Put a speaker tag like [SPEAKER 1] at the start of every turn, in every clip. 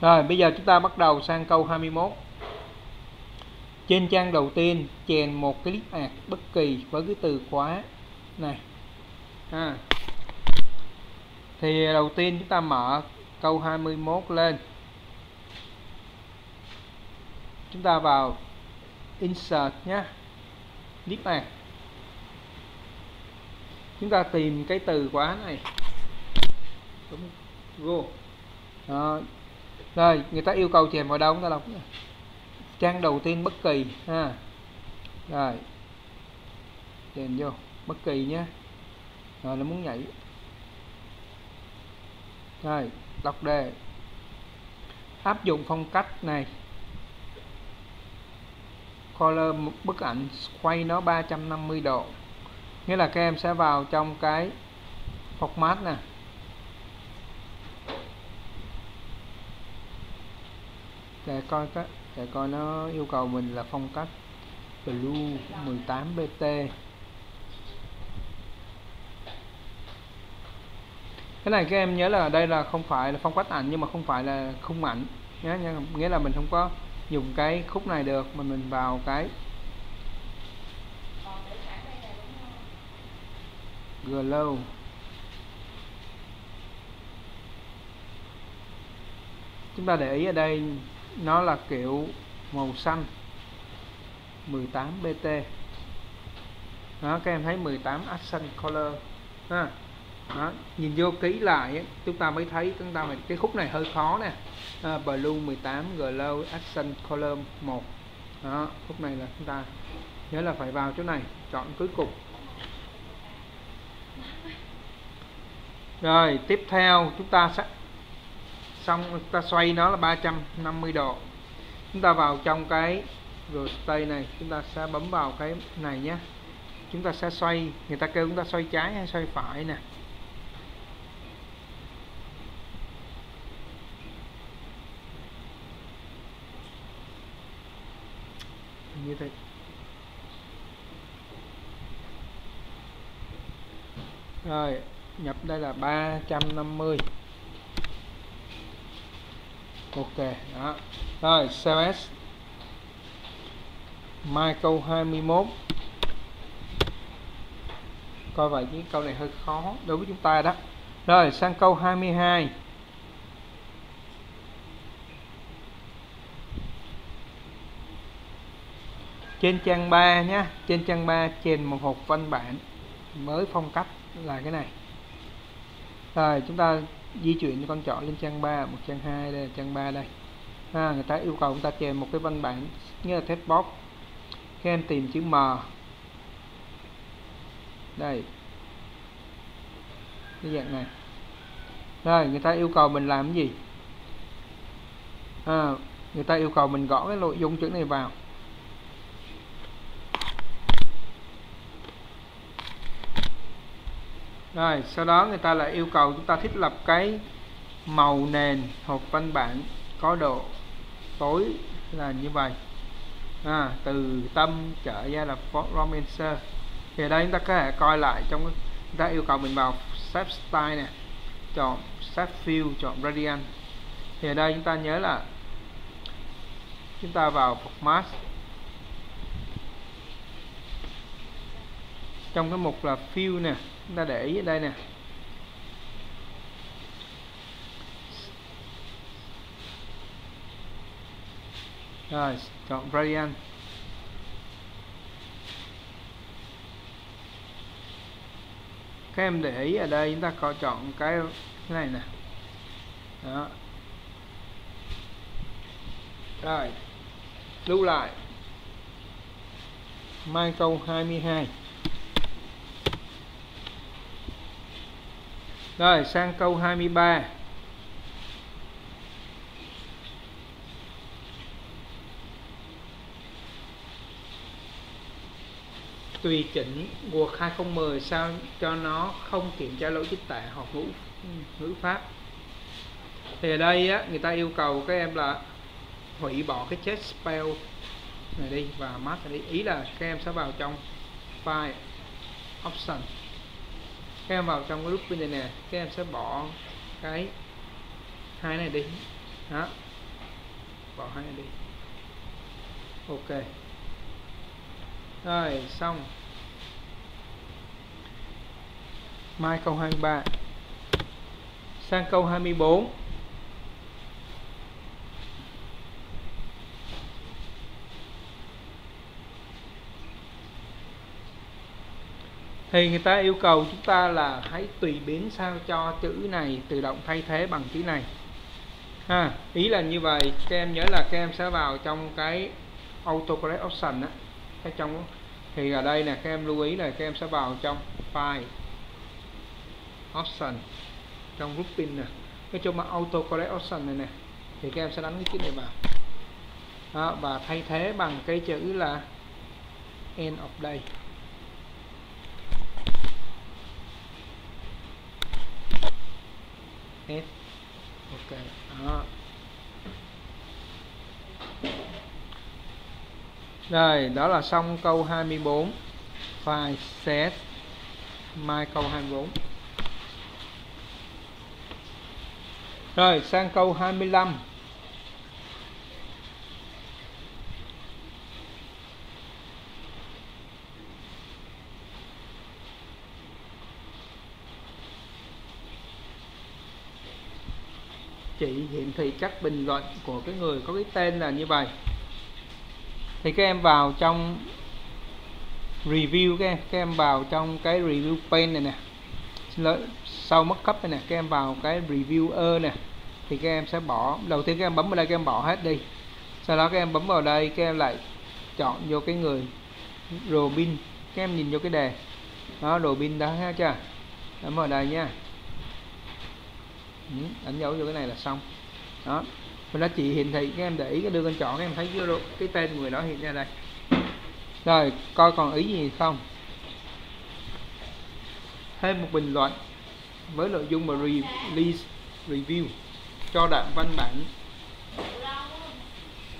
[SPEAKER 1] rồi, bây giờ chúng ta bắt đầu sang câu 21 trên trang đầu tiên, chèn một cái clip art bất kỳ với cái từ khóa này. À. thì đầu tiên chúng ta mở câu 21 lên. Chúng ta vào insert nhé clip art chúng ta tìm cái từ khóa này. Đúng. Go đó rồi, người ta yêu cầu chèm vào đâu chúng ta đọc trang đầu tiên bất kỳ, ha. Rồi. Chèm vô, bất kỳ nhé rồi, nó muốn nhảy. Rồi, đọc đề. Áp dụng phong cách này. Color bức ảnh quay nó 350 độ. Nghĩa là các em sẽ vào trong cái format nè. Để coi cái để dạ, coi nó yêu cầu mình là phong cách blue 18 bt cái này các em nhớ là đây là không phải là phong cách ảnh, nhưng mà không phải là khung ảnh nhé nghĩa là mình không có dùng cái khúc này được, mà mình vào cái glow. Chúng ta để ý ở đây nó là kiểu màu xanh 18 bt đó các em thấy 18 action color ha. Đó, nhìn vô kỹ lại chúng ta mới thấy chúng ta mình cái khúc này hơi khó nè. À, blue 18 glow action color 1 đó khúc này là chúng ta nhớ là phải vào chỗ này chọn cuối cùng. Rồi tiếp theo chúng ta sẽ xong ta xoay nó là 350 độ. Chúng ta vào trong cái rotate này, chúng ta sẽ bấm vào cái này nhé. Chúng ta sẽ xoay, người ta kêu chúng ta xoay trái hay xoay phải nè. Như thế. Rồi, nhập đây là 350 ok, đó. Rồi CS mai câu 21 coi vậy chứ câu này hơi khó đối với chúng ta đó. Rồi, sang câu 22 trên trang 3 nhé trên trang 3 trên một hộp văn bản mới phong cách là cái này. Rồi, chúng ta di chuyển con chọn lên trang 3 một trang 2 đây là trang 3 đây. Ha, người ta yêu cầu chúng ta chèn một cái văn bản như là text box. Các em tìm chữ M. Đây. Cái dạng này. Rồi người ta yêu cầu mình làm cái gì? À, người ta yêu cầu mình gõ cái nội dung chữ này vào. Rồi sau đó người ta lại yêu cầu chúng ta thiết lập cái màu nền hộp văn bản có độ tối là như vậy. À, từ tâm trở ra là romancer. Thì ở đây chúng ta có thể coi lại trong chúng ta yêu cầu mình vào shape style nè chọn shape fill chọn gradient thì ở đây chúng ta nhớ là chúng ta vào format trong cái mục là fill nè, chúng ta để ý ở đây nè. Rồi, chọn variant. Các em để ý ở đây, chúng ta có chọn cái cái này nè. Đó. Rồi, lưu lại. Mai câu 22 Rồi sang câu 23 Tùy chỉnh Word 2010 sao cho nó không kiểm tra lỗi chính tả hoặc ngữ ngữ pháp. Thì ở đây á, người ta yêu cầu các em là hủy bỏ cái chết spell này đi và mask này đi. Ý là các em sẽ vào trong file option các em vào trong cái bên này nè, các em sẽ bỏ cái hai này đi. Đó. Bỏ hai này đi. Ok. Rồi, xong. Mai câu 23 sang câu 24 thì người ta yêu cầu chúng ta là hãy tùy biến sao cho chữ này tự động thay thế bằng chữ này. Ha ý là như vậy. Các em nhớ là các em sẽ vào trong cái autocorrect option á. Cái trong thì ở đây nè các em lưu ý là các em sẽ vào trong file option trong grouping nè. Cái chỗ mà autocorrect option này nè thì các em sẽ đánh cái chữ này vào. Đó, và thay thế bằng cái chữ là end of day. Hết. Ok, đó. Rồi, đó là xong câu 24 file set mai câu 24 rồi, sang câu 25 chỉ hiển thị các bình luận của cái người có cái tên là như vậy. Thì các em vào trong review các em, các em vào trong cái review pane này nè. Xin lỗi sau mất cấp này nè các em vào cái reviewer nè. Thì các em sẽ bỏ đầu tiên các em bấm vào đây các em bỏ hết đi. Sau đó các em bấm vào đây các em lại chọn vô cái người Robin. Các em nhìn vô cái đề. Đó Robin đó ha chưa? Bấm vào đây nha ừ, đánh dấu vô cái này là xong. Đó. Mình đã chỉ hiển thị các em để ý cái đưa con chọn các em thấy cái, cái tên người đó hiện ra đây. Rồi coi còn ý gì không? Thêm một bình luận với nội dung mà release review cho đoạn văn bản.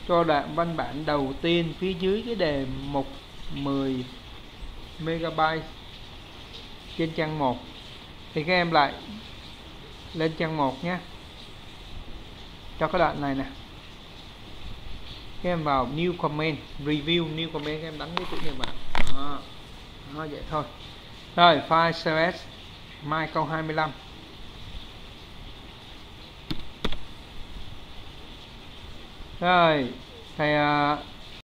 [SPEAKER 1] Cho đoạn văn bản đầu tiên phía dưới cái đề mục 10 MB trên trang 1 thì các em lại lên trang 1 nhé. Cho cái đoạn này nè. Các em vào new comment review new comment các em đánh cái chữ này vào đó, đó vậy thôi. Rồi file cs mai câu 25 rồi thầy uh, à,